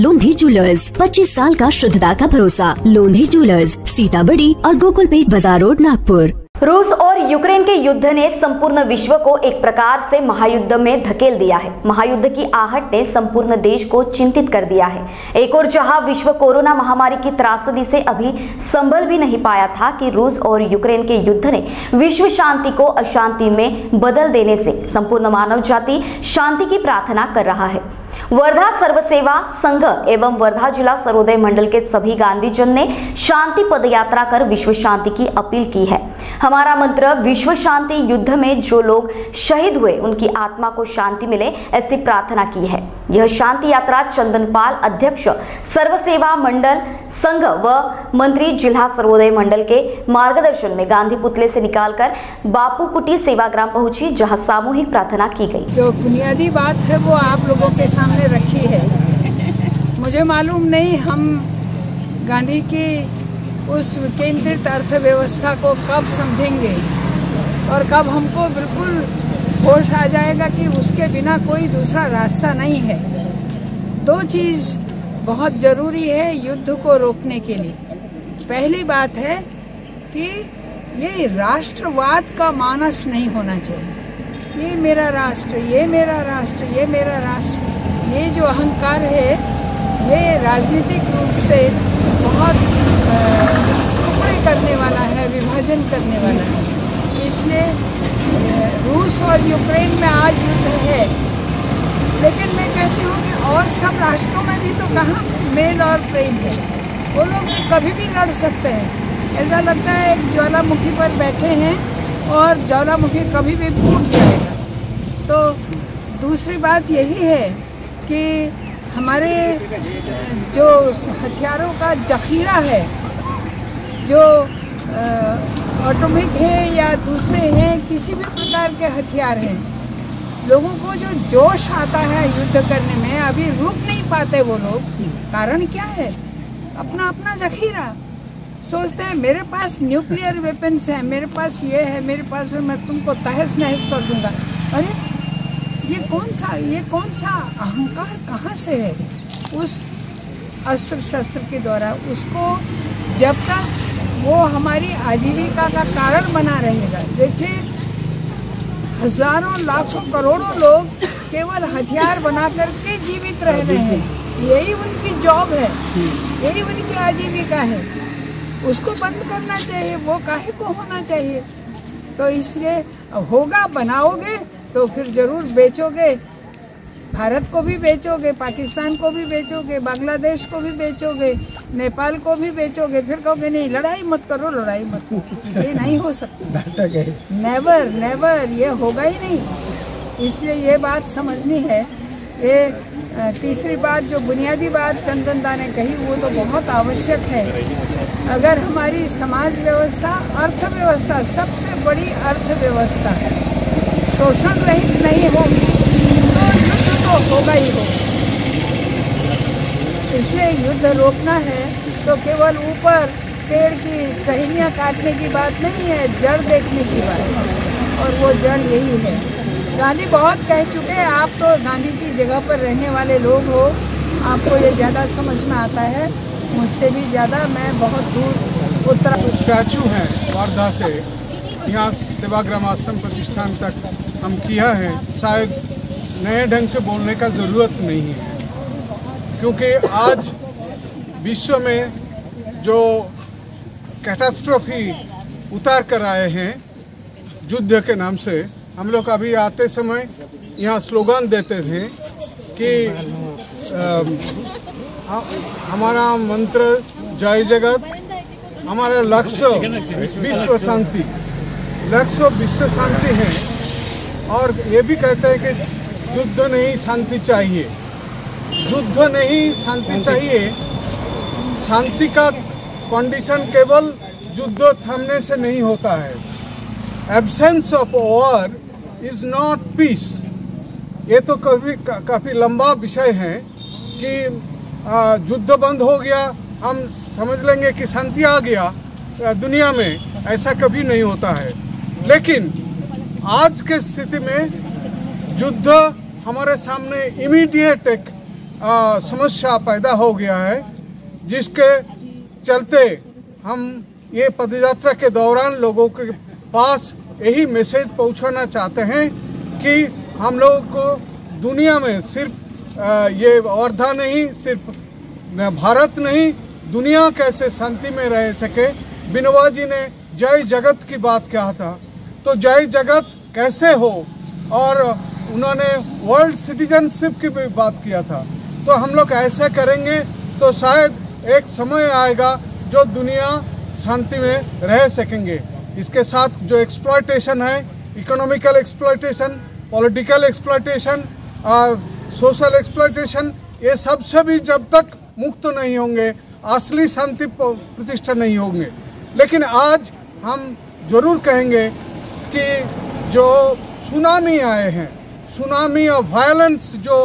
लोंधी jewellers 25 साल का शुद्धता का भरोसा। लोंधी ज्वेलर्स, सीताबड़ी और गोकुलपेट बाज़ार रोड, नागपुर। रूस और यूक्रेन के युद्ध ने संपूर्ण विश्व को एक प्रकार से महायुद्ध में धकेल दिया है। महायुद्ध की आहट ने संपूर्ण देश को चिंतित कर दिया है। एक और जहाँ विश्व कोरोना महामारी की त्रासदी से अभी संभल भी नहीं पाया था कि रूस और यूक्रेन के युद्ध ने विश्व शांति को अशांति में बदल देने से संपूर्ण मानव जाति शांति की प्रार्थना कर रहा है। वर्धा सर्वसेवा संघ एवं वर्धा जिला सर्वोदय मंडल के सभी गांधी जन ने शांति पदयात्रा कर विश्व शांति की अपील की है। हमारा मंत्र, विश्व शांति युद्ध में जो लोग शहीद हुए, उनकी आत्मा को शांति मिले, ऐसी प्रार्थना की है। यह शांति यात्रा चंदनपाल अध्यक्ष सर्वसेवा मंडल संघ व मंत्री जिला सर्वोदय मंडल के मार्गदर्शन में गांधी पुतले से निकालकर बापू कुटी सेवाग्राम पहुँची, जहाँ सामूहिक प्रार्थना की गई। जो बुनियादी बात है, वो आप लोगों के सामने रखी है। मुझे मालूम नहीं हम गांधी की उस केंद्रित अर्थव्यवस्था को कब समझेंगे और कब हमको बिल्कुल होश आ जाएगा कि उसके बिना कोई दूसरा रास्ता नहीं है। दो चीज़ बहुत ज़रूरी है युद्ध को रोकने के लिए। पहली बात है कि ये राष्ट्रवाद का मानस नहीं होना चाहिए। ये मेरा राष्ट्र, ये मेरा राष्ट्र, ये मेरा राष्ट्र, ये जो अहंकार है, ये राजनीतिक रूप से बहुत टुकड़े करने वाला है, विभाजन करने वाला है। इसलिए रूस और यूक्रेन में आज युद्ध है लेकिन मैं कहती हूँ कि और सब राष्ट्रों में भी तो कहाँ मेल और प्रेम है। वो लोग कभी भी लड़ सकते हैं। ऐसा लगता है एक ज्वालामुखी पर बैठे हैं और ज्वालामुखी कभी भी फूट जाएगा। तो दूसरी बात यही है कि हमारे, जो हथियारों का जखीरा है, जो ऑटोमिक है या दूसरे हैं, किसी भी प्रकार के हथियार हैं लोगों को जो जोश आता है युद्ध करने में, अभी रुक नहीं पाते वो लोग। कारण क्या है? अपना अपना जखीरा। सोचते हैं, मेरे पास न्यूक्लियर वेपन्स हैं, मेरे पास ये है, मेरे पास मैं तुमको तहस नहस कर दूँगा। अरे, ये कौन सा, ये कौन सा अहंकार कहाँ से है? उस अस्त्र शस्त्र के द्वारा, उसको जब तक वो हमारी आजीविका का कारण बना रहेगा। देखिए हज़ारों, लाखों, करोड़ों लोग केवल हथियार बना करके जीवित रह रहे हैं। यही उनकी जॉब है। यही उनकी आजीविका है। उसको बंद करना चाहिए, वो काहे को होना चाहिए? तो इसलिए होगा, बनाओगे तो फिर ज़रूर बेचोगे। भारत को भी बेचोगे पाकिस्तान को भी बेचोगे बांग्लादेश को भी बेचोगे नेपाल को भी बेचोगे फिर कहोगे नहीं लड़ाई मत करो लड़ाई मत करो। ये नहीं हो सकता। नेवर नेवर ये होगा ही नहीं। इसलिए ये बात समझनी है। ये तीसरी बात जो बुनियादी बात चंदनदा ने कही वो तो बहुत आवश्यक है। अगर हमारी समाज व्यवस्था अर्थव्यवस्था सबसे बड़ी अर्थव्यवस्था है शोषण रहित नहीं होगी तो होगा ही होगा। इसलिए युद्ध रोकना है तो केवल ऊपर पेड़ की टहनियाँ काटने की बात नहीं है, जड़ देखने की बात है। और वो जड़ यही है। गांधी बहुत कह चुके हैं, आप तो गांधी की जगह पर रहने वाले लोग हो। आपको ये ज़्यादा समझ में आता है, मुझसे भी ज़्यादा, मैं बहुत दूर उत्तर स्टैचू है वारदा से यहाँ सेवाग्राम आश्रम प्रतिष्ठान तक हम किया है। शायद नए ढंग से बोलने का ज़रूरत नहीं है। क्योंकि आज विश्व में जो कैटास्ट्रोफी उतार कर आए हैं युद्ध के नाम से हम लोग अभी आते समय यहाँ स्लोगन देते थे कि आ, हमारा मंत्र जय जगत हमारा लक्ष्य विश्व शांति। लक्ष्य विश्व शांति है। और ये भी कहते हैं कि युद्ध नहीं शांति चाहिए। युद्ध नहीं शांति चाहिए। शांति का कंडीशन केवल युद्ध थमने से नहीं होता है। Absence of war is not peace ये तो काफ़ी काफ़ी लंबा विषय है कि युद्ध बंद हो गया हम समझ लेंगे कि शांति आ गया दुनिया में। ऐसा कभी नहीं होता है। लेकिन आज के स्थिति में युद्ध हमारे सामने इमीडिएट एक आ, समस्या पैदा हो गया है जिसके चलते हम ये पदयात्रा के दौरान लोगों के पास यही मैसेज पहुंचाना चाहते हैं कि हम लोगों को दुनिया में सिर्फ़ आ, ये वर्धा नहीं सिर्फ़ भारत नहीं दुनिया कैसे शांति में रह सके। बिनोबा जी ने जय जगत की बात कहा था। तो जय जगत कैसे हो? और उन्होंने वर्ल्ड सिटीजनशिप की भी बात किया था। तो हम लोग ऐसा करेंगे तो शायद एक समय आएगा जो दुनिया शांति में रह सकेंगे। इसके साथ जो एक्सप्लॉयटेशन है economical exploitation political exploitation social exploitation ये सबसे भी जब तक मुक्त नहीं होंगे, असली शांति प्रतिष्ठा नहीं होंगे। लेकिन आज हम ज़रूर कहेंगे कि जो सुनामी आए हैं सुनामी और वायलेंस जो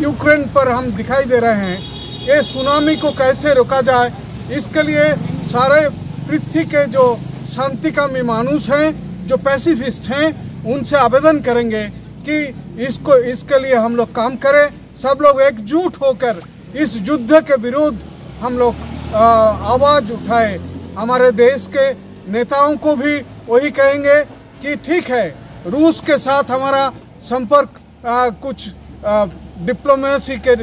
यूक्रेन पर हम दिखाई दे रहे हैं, ये सुनामी को कैसे रोका जाए, इसके लिए सारे पृथ्वी के जो शांति कामी मानुष हैं, जो पैसिफिस्ट हैं, उनसे आवेदन करेंगे कि इसको, इसके लिए हम लोग काम करें। सब लोग एकजुट होकर इस युद्ध के विरुद्ध हम लोग आवाज़ उठाए। हमारे देश के नेताओं को भी वही कहेंगे कि ठीक है रूस के साथ हमारा संपर्क आ, कुछ डिप्लोमेसी के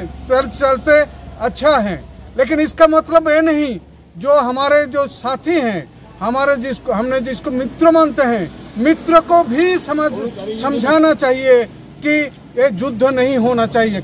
चलते अच्छा है। लेकिन इसका मतलब ये नहीं जो हमारे जो साथी हैं हमारे जिसको हमने जिसको मित्र मानते हैं मित्र को भी समझ समझाना चाहिए कि ये युद्ध नहीं होना चाहिए।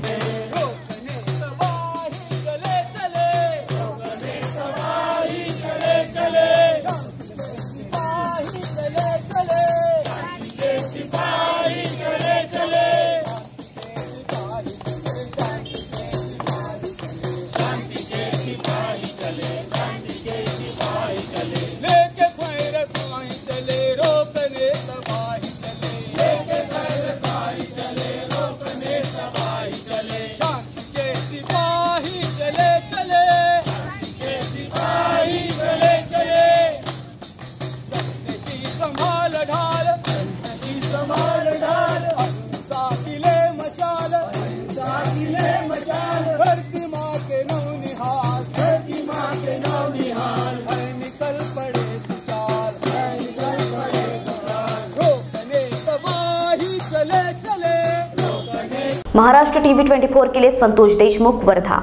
महाराष्ट्र टीवी 24 के लिए संतोष देशमुख, वर्धा।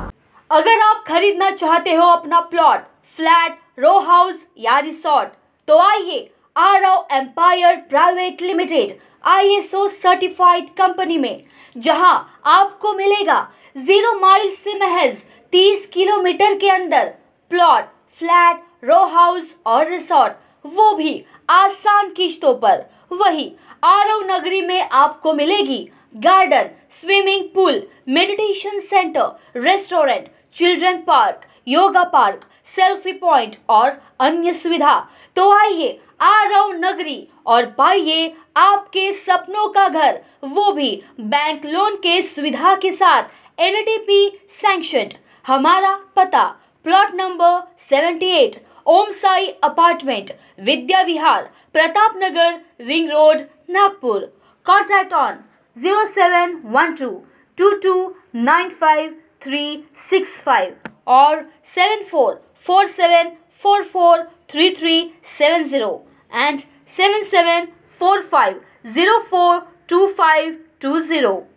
अगर आप खरीदना चाहते हो अपना प्लॉट फ्लैट रो हाउस या रिसोर्ट तो आइए Aarav empire private limited ISO certified company में, जहाँ आपको मिलेगा ज़ीरो माइल से महज 30 किलोमीटर के अंदर प्लॉट फ्लैट रो हाउस और रिसोर्ट वो भी आसान किश्तों पर। वही आरव नगरी में आपको मिलेगी garden swimming pool meditation centre restaurant children park yoga park selfie point और अन्य सुविधा। तो आइए, आरव नगरी और पाइए आपके सपनों का घर, वो भी बैंक लोन के सुविधा के साथ एनटीपी सैंक्शनड हमारा पता plot number 78 Om Sai apartment, Vidya Vihar Pratap Nagar ring road, Nagpur. Contact on 0712 2295 और 7447443370 and 7745042520